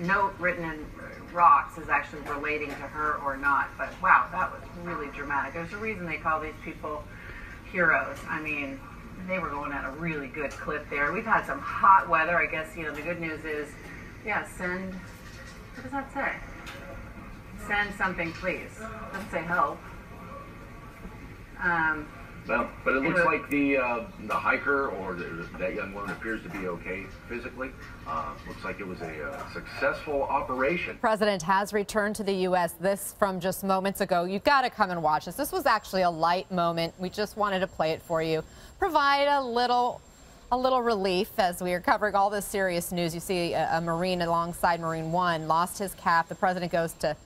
note written in rocks is actually relating to her or not. But wow, that was really dramatic. There's a reason they call these people heroes. I mean, they were going at a really good clip there. We've had some hot weather. I guess, you know, the good news is, yeah, send, what does that say? Send something, please. Doesn't say help. Um, Well, but it looks like the uh, the hiker or the, that young woman appears to be okay physically. Uh, looks like it was a uh, successful operation. President has returned to the U.S. This from just moments ago. You've got to come and watch this. This was actually a light moment. We just wanted to play it for you, provide a little, a little relief as we are covering all this serious news. You see a, a Marine alongside Marine One lost his cap. The president goes to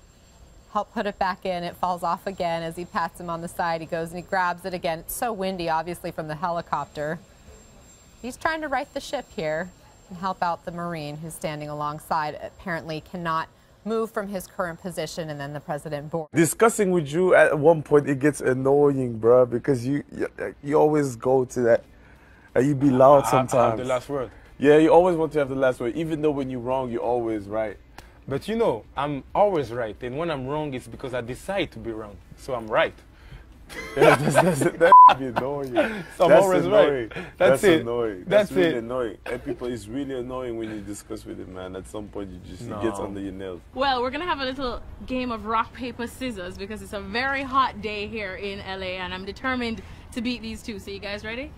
help put it back in. It falls off again as he pats him on the side. He goes and he grabs it again. It's so windy, obviously, from the helicopter. He's trying to right the ship here and help out the Marine who's standing alongside. Apparently cannot move from his current position, and then the president boards. discussing with you at one point it gets annoying, bro, because you you, you always go to that and you be loud I- I have sometimes. the last word. Yeah, you always want to have the last word, even though when you're wrong, you're always right. But you know, I'm always right, and when I'm wrong, it's because I decide to be wrong. So I'm right. Yeah, that's, that's, that be annoying. So I'm that's always annoying. right. That's it. annoying. That's really it. annoying. And people, it's really annoying when you discuss with him, man. At some point, you just it gets No. under your nails. Well, we're gonna have a little game of rock, paper, scissors because it's a very hot day here in LA and I'm determined to beat these two. So you guys ready?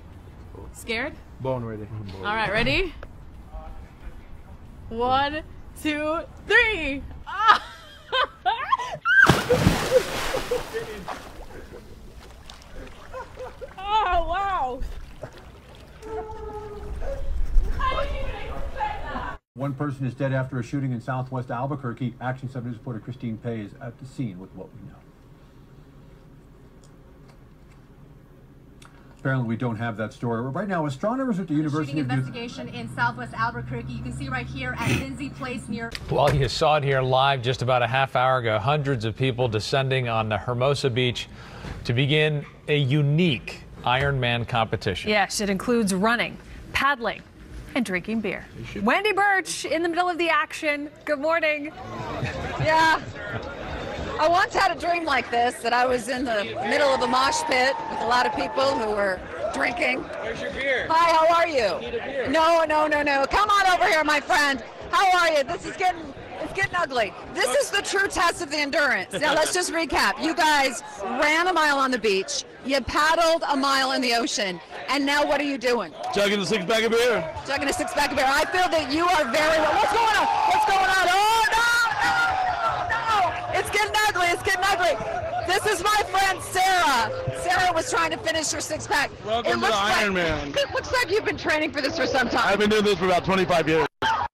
Scared? Born ready. All right, ready? One, two, three. Oh wow! One person is dead after a shooting in southwest Albuquerque. Action 7 News reporter Christine Pay is at the scene with what we know. Apparently, we don't have that story. Right now, astronomers at the University shooting of Utah. investigation in southwest Albuquerque. You can see right here at Lindsay Place near Well, you saw it here live just about a half hour ago. Hundreds of people descending on the Hermosa Beach to begin a unique Ironman competition. Yes, it includes running, paddling, and drinking beer. Wendy Burch in the middle of the action. Good morning. Yeah. I once had a dream like this that I was in the middle of a mosh pit with a lot of people who were drinking. Where's your beer? Hi, how are you? Need a beer. No, no, no, no. Come on over here, my friend. How are you? This is getting it's getting ugly. This is the true test of the endurance. Now let's just recap. You guys ran a mile on the beach. You paddled a mile in the ocean. And now what are you doing? Chugging a six pack of beer. Chugging a six pack of beer. I feel that you are very well. What's going on? What's going on? Sarah was trying to finish her six pack. Welcome it to looks the like, Ironman. It looks like you've been training for this for some time. I've been doing this for about 25 years. Time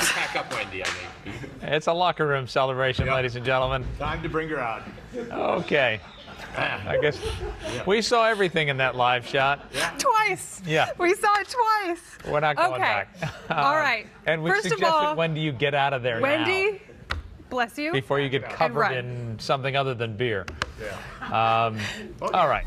to pack up, Wendy, I think. It's a locker room celebration, ladies and gentlemen. Time to bring her out. Okay. I guess we saw everything in that live shot. Twice. Yeah. We saw it twice. We're not going Okay. back. All right. And we First of suggested all, when do you get out of there now? Wendy, bless you. Before you get covered in something other than beer. Yeah. Um, all right.